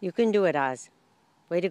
You can do it, Oz. Way to go.